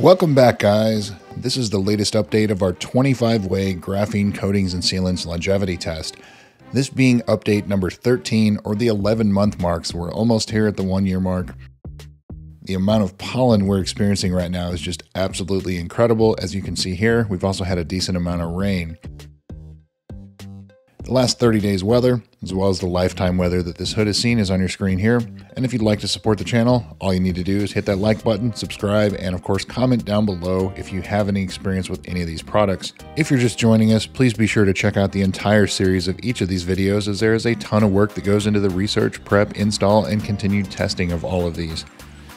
Welcome back, guys. This is the latest update of our 25 way graphene coatings and sealants longevity test. This being update number 13 or the 11 month marks. We're almost here at the one year mark. The amount of pollen we're experiencing right now is just absolutely incredible. As you can see here, we've also had a decent amount of rain the last 30 days weather, as well as the lifetime weather that this hood has seen is on your screen here. And if you'd like to support the channel, all you need to do is hit that like button, subscribe, and of course comment down below if you have any experience with any of these products. If you're just joining us, please be sure to check out the entire series of each of these videos as there is a ton of work that goes into the research, prep, install, and continued testing of all of these.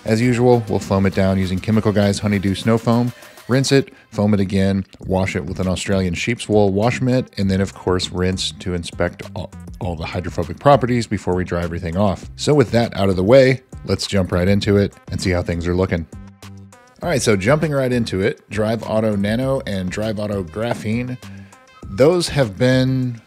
As usual, we'll foam it down using Chemical Guys Honeydew Snow Foam rinse it, foam it again, wash it with an Australian sheep's wool wash mitt, and then, of course, rinse to inspect all, all the hydrophobic properties before we dry everything off. So, with that out of the way, let's jump right into it and see how things are looking. All right, so jumping right into it, Drive Auto Nano and Drive Auto Graphene, those have been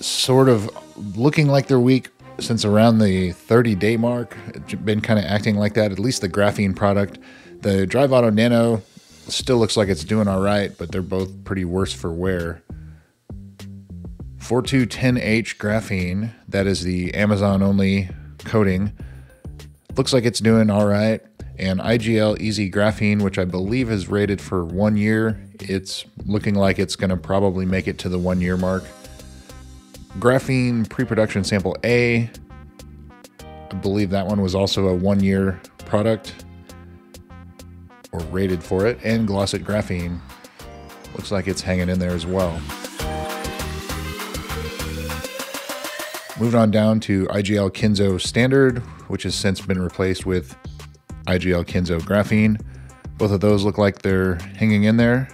sort of looking like they're weak since around the 30 day mark. Been kind of acting like that, at least the graphene product. The Drive Auto Nano still looks like it's doing all right, but they're both pretty worse for wear. 4210H graphene, that is the Amazon only coating. Looks like it's doing all right. And IGL Easy Graphene, which I believe is rated for one year, it's looking like it's going to probably make it to the one year mark. Graphene pre production sample A, I believe that one was also a one year product or rated for it, and Glossit Graphene. Looks like it's hanging in there as well. Moving on down to IGL Kenzo Standard, which has since been replaced with IGL Kenzo Graphene. Both of those look like they're hanging in there.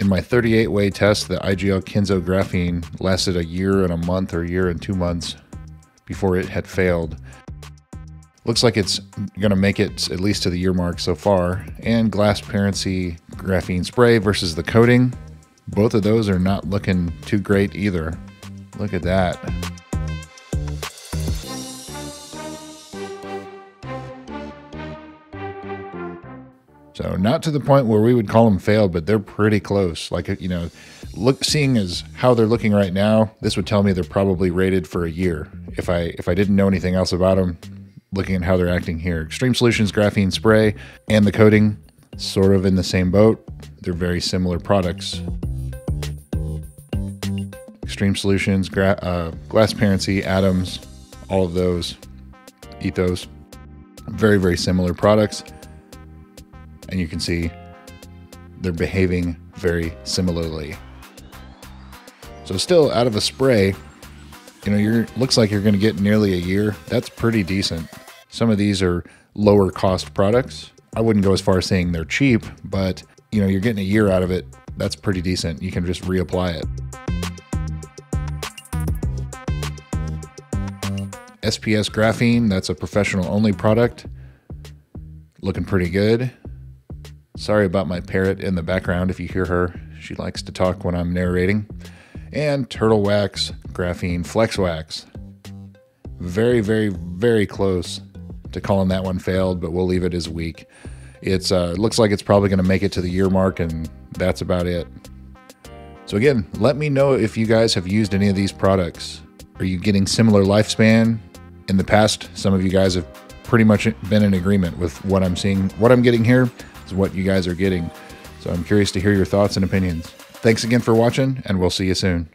In my 38 way test, the IGL Kenzo Graphene lasted a year and a month or a year and two months before it had failed. Looks like it's going to make it at least to the year mark so far. And glass Glassparency Graphene Spray versus the coating. Both of those are not looking too great either. Look at that. So not to the point where we would call them failed, but they're pretty close. Like you know, look seeing as how they're looking right now, this would tell me they're probably rated for a year. If I if I didn't know anything else about them, looking at how they're acting here. Xtreme Solutions graphene spray and the coating, sort of in the same boat. They're very similar products. Xtreme Solutions, gra- uh, Glassparency, Adams, all of those, Ethos, very, very similar products. And you can see they're behaving very similarly. So, still out of a spray, you know, you're looks like you're going to get nearly a year. That's pretty decent. Some of these are lower cost products. I wouldn't go as far as saying they're cheap, but you know, you're getting a year out of it. That's pretty decent. You can just reapply it. SPS Graphene, that's a professional only product. Looking pretty good. Sorry about my parrot in the background if you hear her. She likes to talk when I'm narrating. And Turtle Wax Graphene Flex Wax. Very, very, very close to calling that one failed, but we'll leave it as weak. It's uh, looks like it's probably going to make it to the year mark, and that's about it. So again, let me know if you guys have used any of these products. Are you getting similar lifespan? In the past, some of you guys have pretty much been in agreement with what I'm seeing. What I'm getting here is what you guys are getting. So I'm curious to hear your thoughts and opinions. Thanks again for watching, and we'll see you soon.